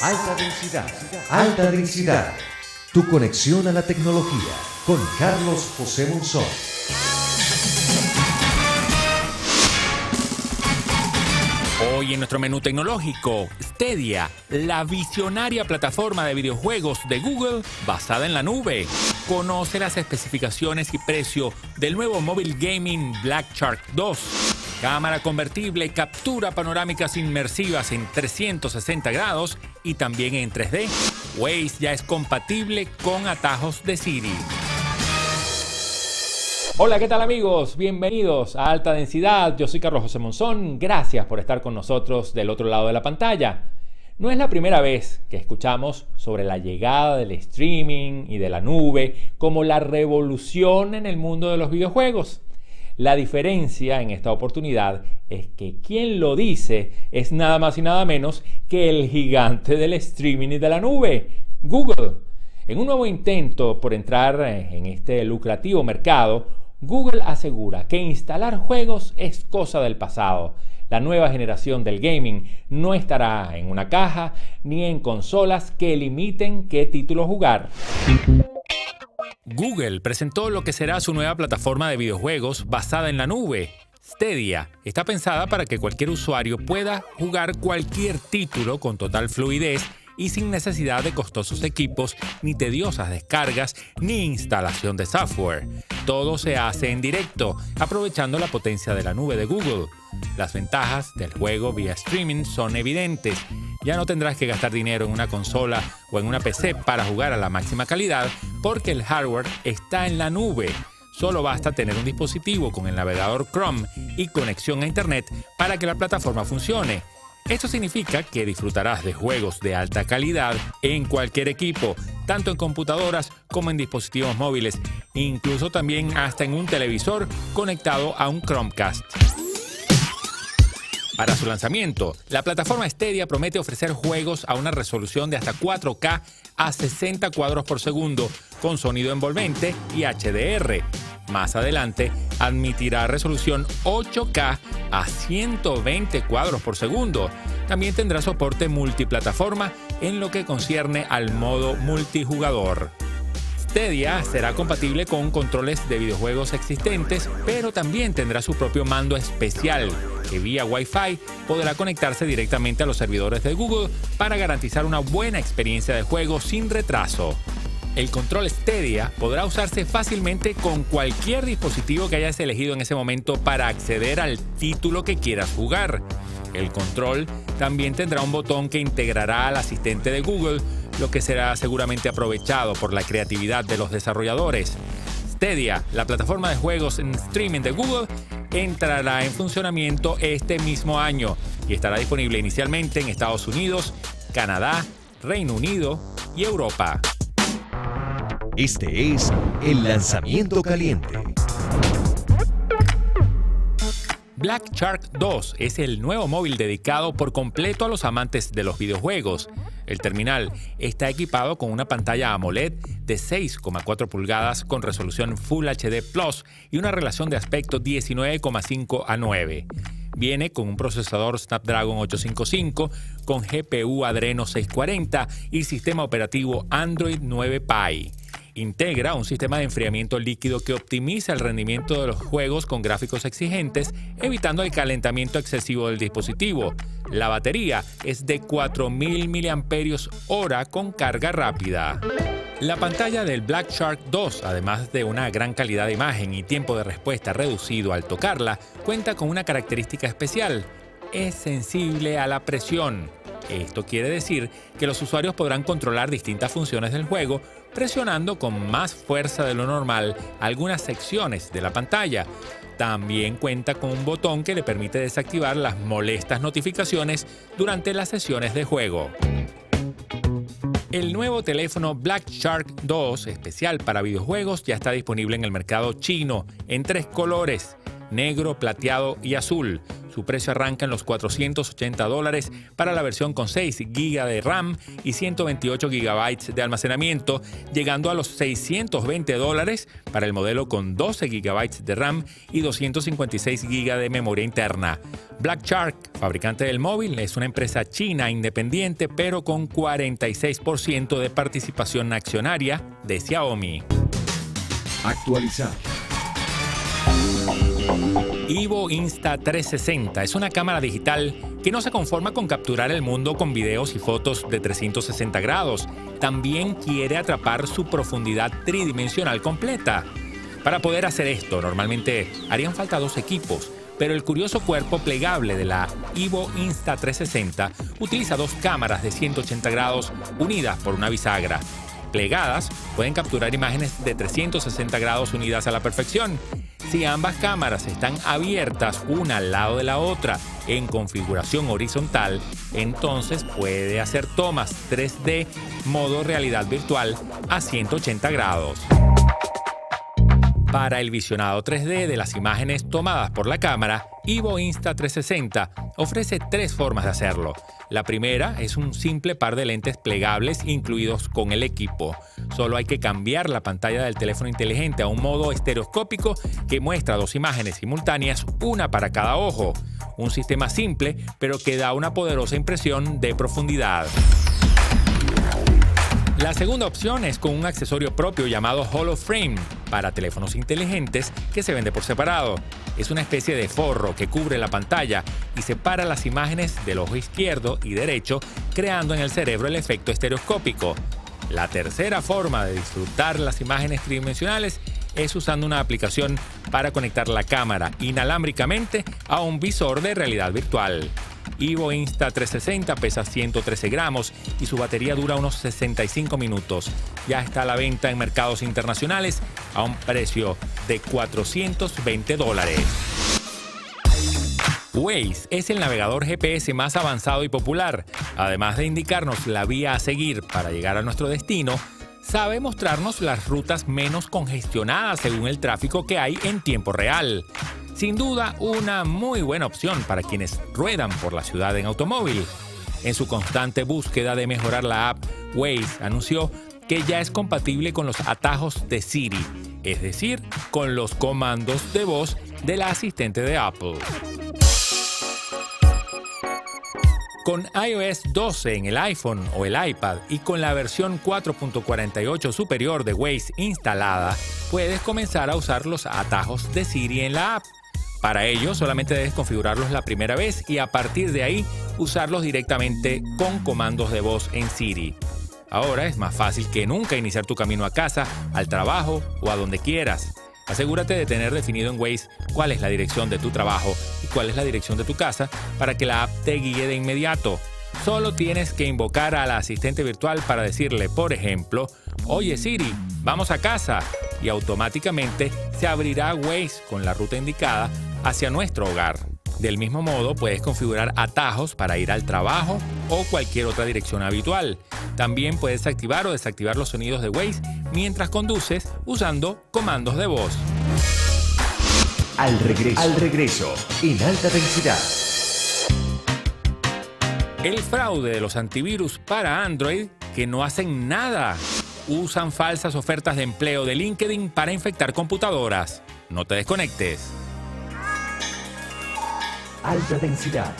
Alta densidad. Alta densidad. Tu conexión a la tecnología con Carlos José Monzón. Hoy en nuestro menú tecnológico, Stadia, la visionaria plataforma de videojuegos de Google basada en la nube. Conoce las especificaciones y precio del nuevo mobile gaming Black Shark 2. Cámara convertible captura panorámicas inmersivas en 360 grados y también en 3D. Waze ya es compatible con atajos de Siri. Hola, ¿qué tal amigos? Bienvenidos a Alta Densidad. Yo soy Carlos José Monzón. Gracias por estar con nosotros del otro lado de la pantalla. No es la primera vez que escuchamos sobre la llegada del streaming y de la nube como la revolución en el mundo de los videojuegos. La diferencia en esta oportunidad es que quien lo dice es nada más y nada menos que el gigante del streaming y de la nube, Google. En un nuevo intento por entrar en este lucrativo mercado, Google asegura que instalar juegos es cosa del pasado. La nueva generación del gaming no estará en una caja ni en consolas que limiten qué título jugar. Google presentó lo que será su nueva plataforma de videojuegos basada en la nube. Stadia está pensada para que cualquier usuario pueda jugar cualquier título con total fluidez y sin necesidad de costosos equipos, ni tediosas descargas, ni instalación de software. Todo se hace en directo, aprovechando la potencia de la nube de Google. Las ventajas del juego vía streaming son evidentes. Ya no tendrás que gastar dinero en una consola o en una PC para jugar a la máxima calidad porque el hardware está en la nube. Solo basta tener un dispositivo con el navegador Chrome y conexión a Internet para que la plataforma funcione. Esto significa que disfrutarás de juegos de alta calidad en cualquier equipo, tanto en computadoras como en dispositivos móviles, incluso también hasta en un televisor conectado a un Chromecast. Para su lanzamiento, la plataforma Stadia promete ofrecer juegos a una resolución de hasta 4K a 60 cuadros por segundo, con sonido envolvente y HDR, más adelante, admitirá resolución 8K a 120 cuadros por segundo. También tendrá soporte multiplataforma en lo que concierne al modo multijugador. Stadia será compatible con controles de videojuegos existentes, pero también tendrá su propio mando especial que vía Wi-Fi podrá conectarse directamente a los servidores de Google para garantizar una buena experiencia de juego sin retraso. El control Stadia podrá usarse fácilmente con cualquier dispositivo que hayas elegido en ese momento para acceder al título que quieras jugar. El control también tendrá un botón que integrará al asistente de Google, lo que será seguramente aprovechado por la creatividad de los desarrolladores. Stadia, la plataforma de juegos en streaming de Google, entrará en funcionamiento este mismo año y estará disponible inicialmente en Estados Unidos, Canadá, Reino Unido y Europa. Este es el lanzamiento caliente. Black Shark 2 es el nuevo móvil dedicado por completo a los amantes de los videojuegos. El terminal está equipado con una pantalla AMOLED de 6,4 pulgadas con resolución Full HD Plus y una relación de aspecto 19,5 a 9. Viene con un procesador Snapdragon 855 con GPU Adreno 640 y sistema operativo Android 9 Pie integra un sistema de enfriamiento líquido que optimiza el rendimiento de los juegos con gráficos exigentes, evitando el calentamiento excesivo del dispositivo. La batería es de 4.000 mAh con carga rápida. La pantalla del Black Shark 2, además de una gran calidad de imagen y tiempo de respuesta reducido al tocarla, cuenta con una característica especial. Es sensible a la presión. Esto quiere decir que los usuarios podrán controlar distintas funciones del juego presionando con más fuerza de lo normal algunas secciones de la pantalla. También cuenta con un botón que le permite desactivar las molestas notificaciones durante las sesiones de juego. El nuevo teléfono Black Shark 2, especial para videojuegos, ya está disponible en el mercado chino en tres colores, negro, plateado y azul. Su precio arranca en los 480 dólares para la versión con 6 GB de RAM y 128 GB de almacenamiento, llegando a los 620 dólares para el modelo con 12 GB de RAM y 256 GB de memoria interna. Black Shark, fabricante del móvil, es una empresa china independiente pero con 46% de participación accionaria de Xiaomi. Actualizar. Ivo Insta360 es una cámara digital que no se conforma con capturar el mundo con videos y fotos de 360 grados, también quiere atrapar su profundidad tridimensional completa. Para poder hacer esto, normalmente harían falta dos equipos, pero el curioso cuerpo plegable de la Ivo Insta360 utiliza dos cámaras de 180 grados unidas por una bisagra. Plegadas pueden capturar imágenes de 360 grados unidas a la perfección si ambas cámaras están abiertas una al lado de la otra en configuración horizontal, entonces puede hacer tomas 3D modo realidad virtual a 180 grados. Para el visionado 3D de las imágenes tomadas por la cámara, Ivo Insta360 ofrece tres formas de hacerlo. La primera es un simple par de lentes plegables incluidos con el equipo. Solo hay que cambiar la pantalla del teléfono inteligente a un modo estereoscópico que muestra dos imágenes simultáneas, una para cada ojo. Un sistema simple, pero que da una poderosa impresión de profundidad. La segunda opción es con un accesorio propio llamado Hollow Frame para teléfonos inteligentes que se vende por separado. Es una especie de forro que cubre la pantalla y separa las imágenes del ojo izquierdo y derecho, creando en el cerebro el efecto estereoscópico. La tercera forma de disfrutar las imágenes tridimensionales es usando una aplicación para conectar la cámara inalámbricamente a un visor de realidad virtual. Ivo Insta360 pesa 113 gramos y su batería dura unos 65 minutos. Ya está a la venta en mercados internacionales a un precio de 420 dólares. Waze es el navegador GPS más avanzado y popular. Además de indicarnos la vía a seguir para llegar a nuestro destino, sabe mostrarnos las rutas menos congestionadas según el tráfico que hay en tiempo real. Sin duda, una muy buena opción para quienes ruedan por la ciudad en automóvil. En su constante búsqueda de mejorar la app, Waze anunció que ya es compatible con los atajos de Siri, es decir, con los comandos de voz de la asistente de Apple. Con iOS 12 en el iPhone o el iPad y con la versión 4.48 superior de Waze instalada, puedes comenzar a usar los atajos de Siri en la app. Para ello, solamente debes configurarlos la primera vez y a partir de ahí usarlos directamente con comandos de voz en Siri. Ahora es más fácil que nunca iniciar tu camino a casa, al trabajo o a donde quieras. Asegúrate de tener definido en Waze cuál es la dirección de tu trabajo y cuál es la dirección de tu casa para que la app te guíe de inmediato. Solo tienes que invocar a la asistente virtual para decirle, por ejemplo, Oye Siri, vamos a casa y automáticamente se abrirá Waze con la ruta indicada hacia nuestro hogar. Del mismo modo, puedes configurar atajos para ir al trabajo o cualquier otra dirección habitual. También puedes activar o desactivar los sonidos de Waze mientras conduces usando comandos de voz. Al regreso, al regreso, en alta densidad. El fraude de los antivirus para Android que no hacen nada. Usan falsas ofertas de empleo de LinkedIn para infectar computadoras. No te desconectes. Alta densidad.